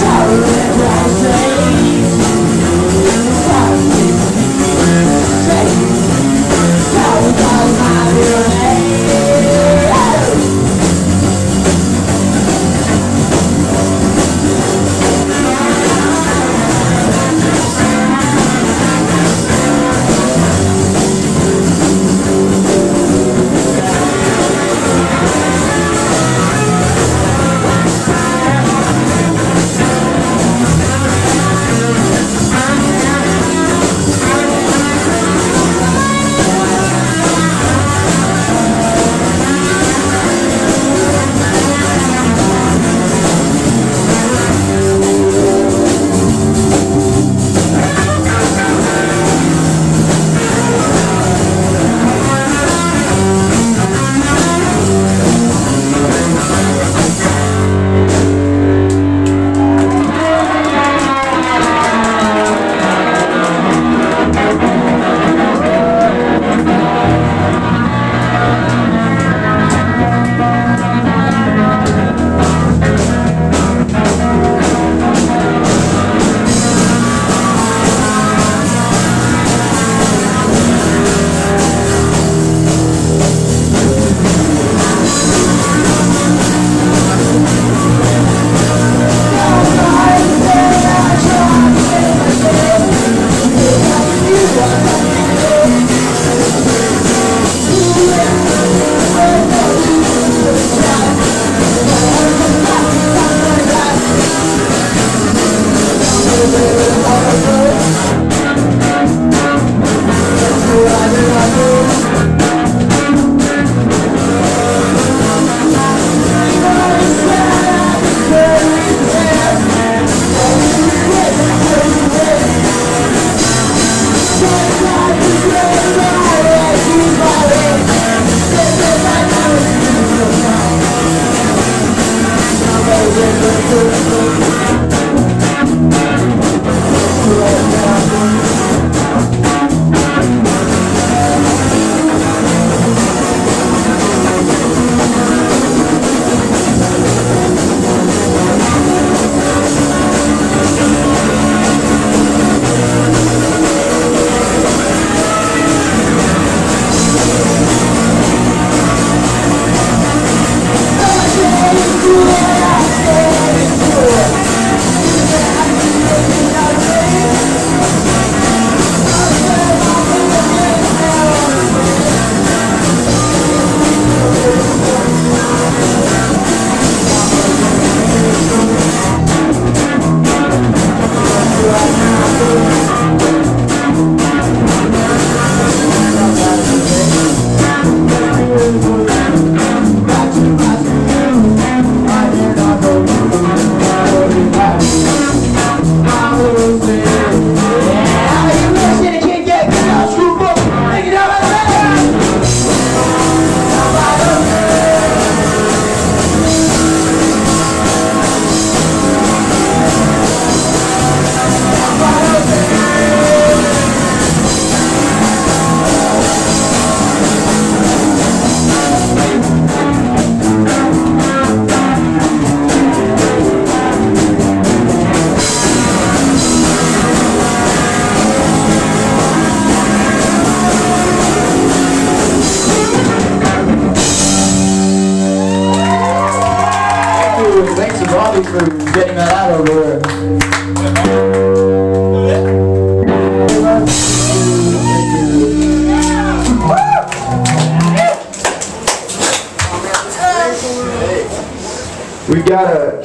Tower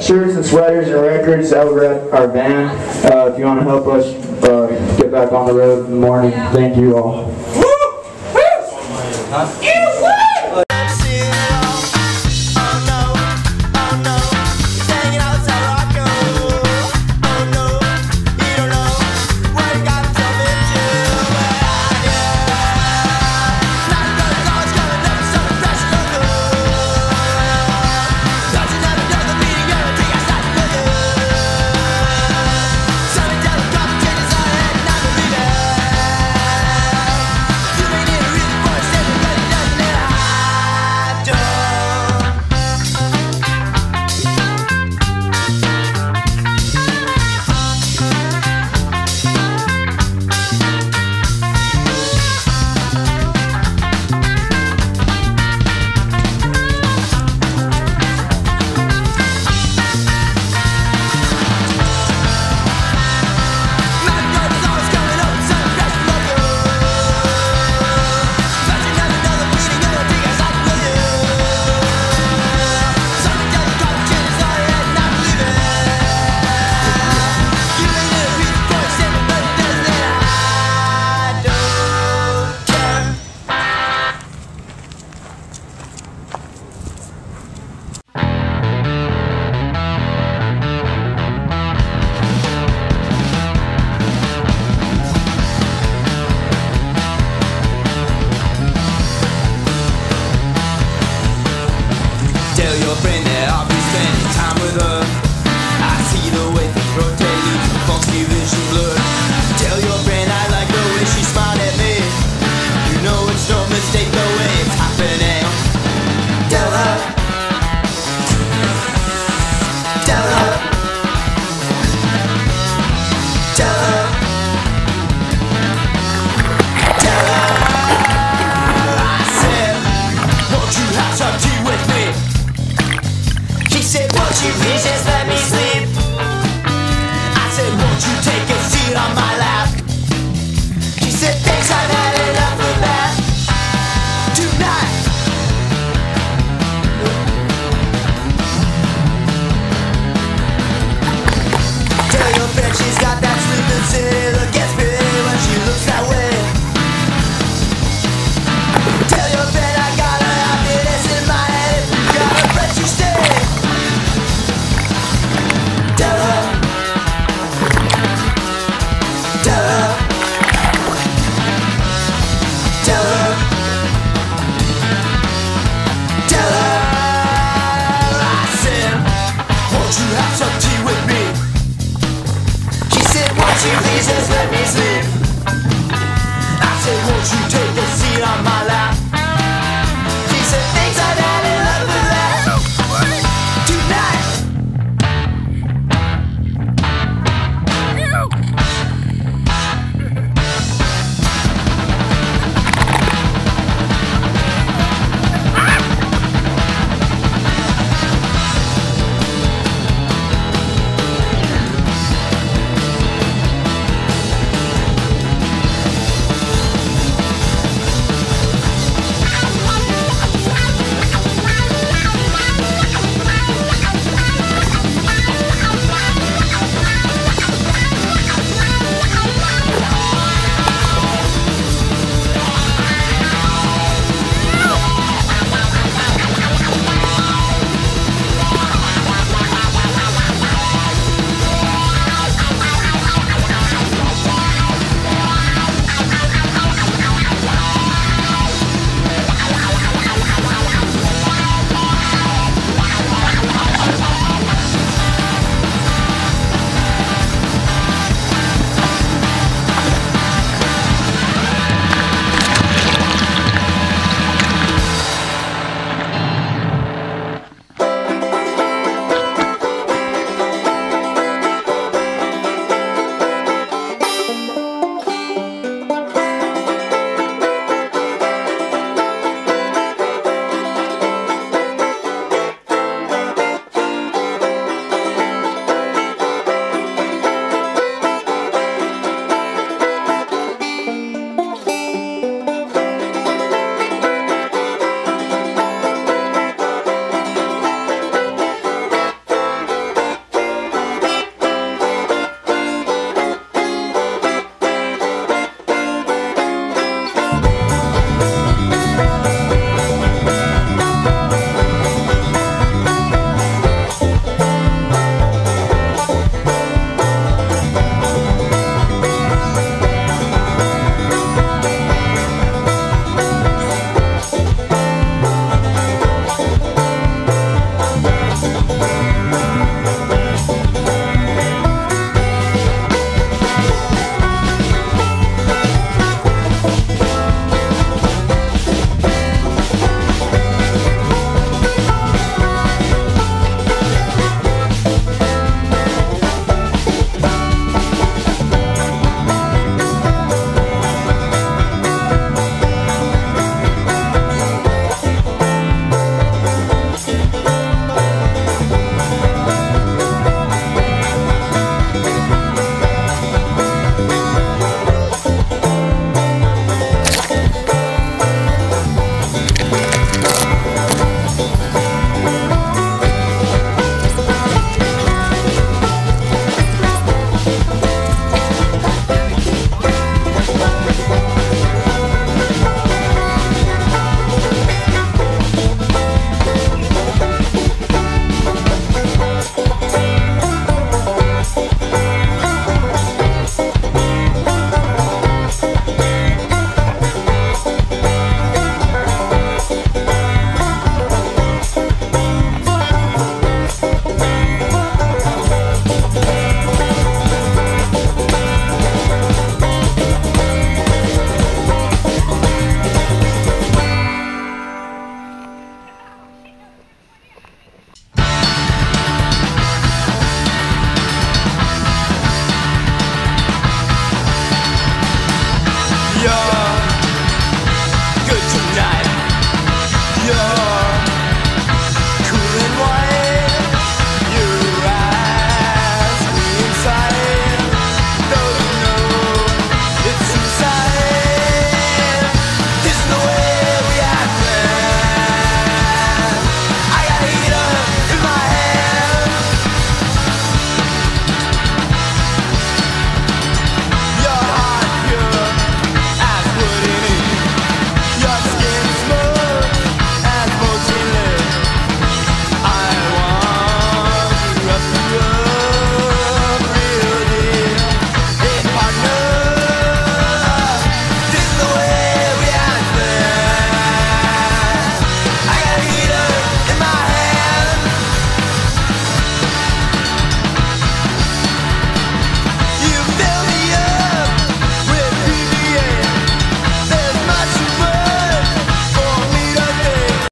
shirts and sweaters and records over at our van uh, if you want to help us uh, get back on the road in the morning. Thank you all. Woo! Woo!